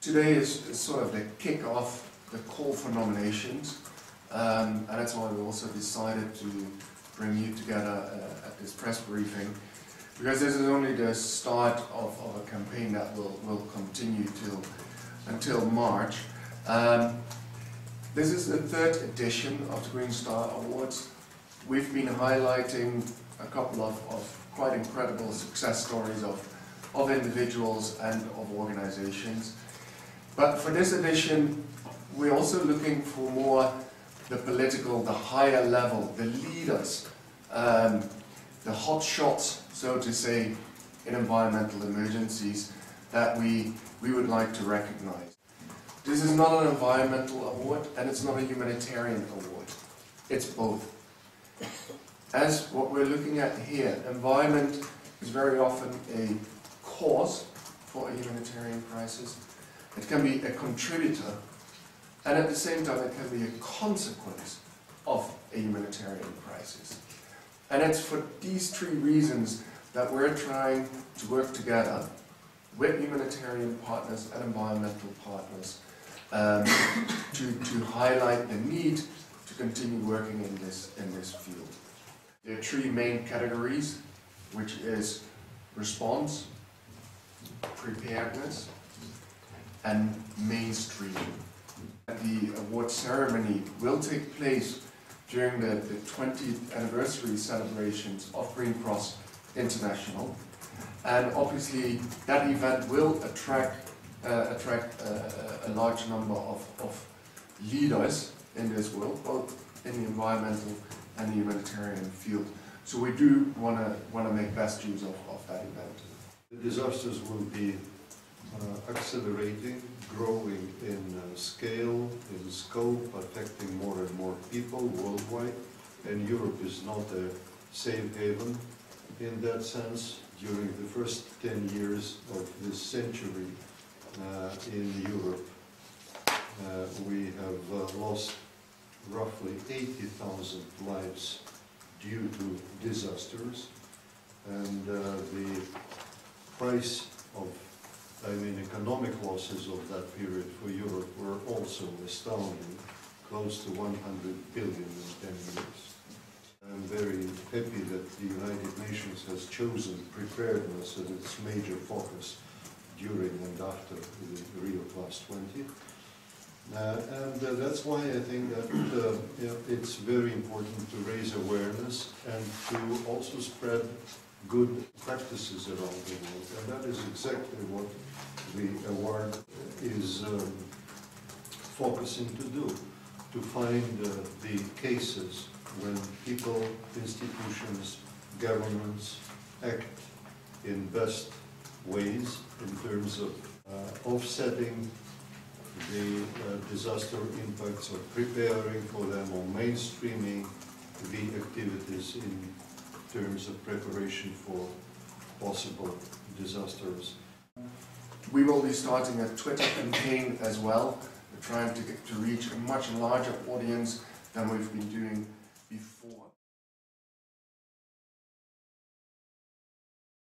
Today is, sort of the kick-off, the call for nominations, um, and that's why we also decided to bring you together uh, at this press briefing, because this is only the start of, of a campaign that will, will continue till, until March. Um, this is the third edition of the Green Star Awards. We've been highlighting a couple of, of quite incredible success stories of, of individuals and of organizations. But for this edition, we're also looking for more the political, the higher level, the leaders, um, the hot shots, so to say, in environmental emergencies that we, we would like to recognize. This is not an environmental award and it's not a humanitarian award. It's both. As what we're looking at here, environment is very often a cause for a humanitarian crisis. It can be a contributor and at the same time it can be a consequence of a humanitarian crisis. And it's for these three reasons that we're trying to work together with humanitarian partners and environmental partners um, to, to highlight the need to continue working in this, in this field. There are three main categories, which is response, preparedness, and mainstreaming. The award ceremony will take place during the, the 20th anniversary celebrations of Green Cross International. And obviously that event will attract, uh, attract uh, a large number of, of leaders in this world, both in the environmental and the humanitarian field. So we do want to want to make best use of, of that event. The disasters will be uh, accelerating, growing in uh, scale, in scope, affecting more and more people worldwide. And Europe is not a safe haven in that sense. During the first 10 years of this century uh, in Europe, uh, we have uh, lost roughly 80,000 lives due to disasters. And uh, the price of I mean, economic losses of that period for Europe were also astounding, close to 100 billion in 10 years. I'm very happy that the United Nations has chosen preparedness as its major focus during and after the Rio Plus 20. Uh, and uh, that's why I think that uh, yeah, it's very important to raise awareness and to also spread good practices around the world. And that is exactly what the award is um, focusing to do, to find uh, the cases when people, institutions, governments act in best ways in terms of uh, offsetting the uh, disaster impacts or preparing for them or mainstreaming the activities in terms of preparation for possible disasters. We will be starting a Twitter campaign as well. Trying to get to reach a much larger audience than we've been doing